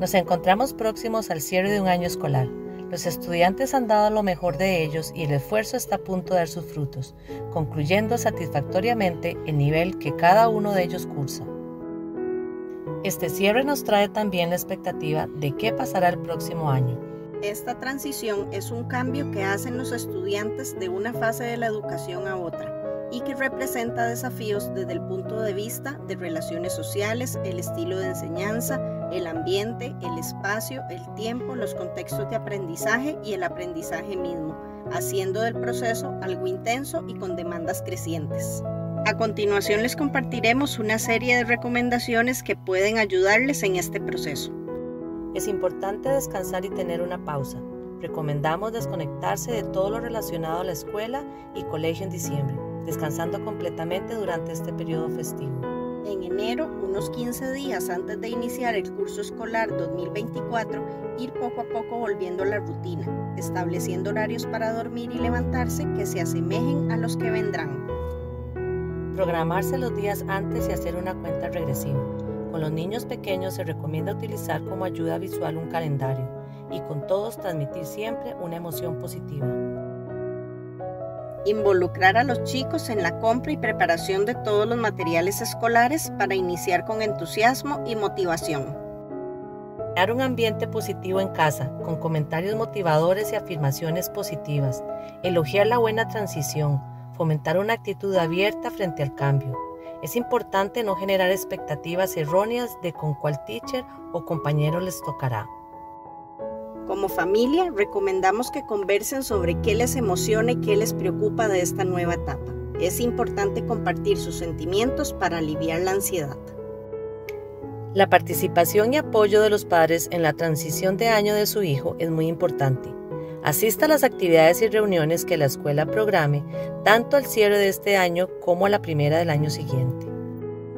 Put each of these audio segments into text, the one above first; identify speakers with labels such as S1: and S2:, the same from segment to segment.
S1: Nos encontramos próximos al cierre de un año escolar. Los estudiantes han dado lo mejor de ellos y el esfuerzo está a punto de dar sus frutos, concluyendo satisfactoriamente el nivel que cada uno de ellos cursa. Este cierre nos trae también la expectativa de qué pasará el próximo año.
S2: Esta transición es un cambio que hacen los estudiantes de una fase de la educación a otra y que representa desafíos desde el punto de vista de relaciones sociales, el estilo de enseñanza, el ambiente, el espacio, el tiempo, los contextos de aprendizaje y el aprendizaje mismo, haciendo del proceso algo intenso y con demandas crecientes. A continuación les compartiremos una serie de recomendaciones que pueden ayudarles en este proceso.
S1: Es importante descansar y tener una pausa. Recomendamos desconectarse de todo lo relacionado a la escuela y colegio en diciembre descansando completamente durante este periodo festivo.
S2: En enero, unos 15 días antes de iniciar el curso escolar 2024, ir poco a poco volviendo a la rutina, estableciendo horarios para dormir y levantarse que se asemejen a los que vendrán.
S1: Programarse los días antes y hacer una cuenta regresiva. Con los niños pequeños se recomienda utilizar como ayuda visual un calendario y con todos transmitir siempre una emoción positiva.
S2: Involucrar a los chicos en la compra y preparación de todos los materiales escolares para iniciar con entusiasmo y motivación.
S1: Crear un ambiente positivo en casa, con comentarios motivadores y afirmaciones positivas. Elogiar la buena transición. Fomentar una actitud abierta frente al cambio. Es importante no generar expectativas erróneas de con cuál teacher o compañero les tocará.
S2: Como familia, recomendamos que conversen sobre qué les emociona y qué les preocupa de esta nueva etapa. Es importante compartir sus sentimientos para aliviar la ansiedad.
S1: La participación y apoyo de los padres en la transición de año de su hijo es muy importante. Asista a las actividades y reuniones que la escuela programe, tanto al cierre de este año como a la primera del año siguiente.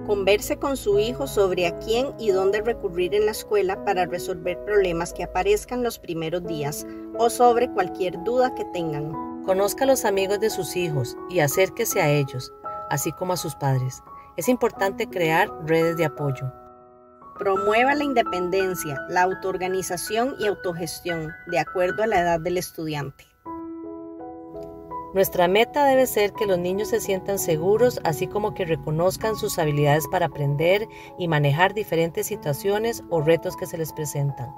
S2: Converse con su hijo sobre a quién y dónde recurrir en la escuela para resolver problemas que aparezcan los primeros días o sobre cualquier duda que tengan.
S1: Conozca a los amigos de sus hijos y acérquese a ellos, así como a sus padres. Es importante crear redes de apoyo.
S2: Promueva la independencia, la autoorganización y autogestión de acuerdo a la edad del estudiante.
S1: Nuestra meta debe ser que los niños se sientan seguros, así como que reconozcan sus habilidades para aprender y manejar diferentes situaciones o retos que se les presentan.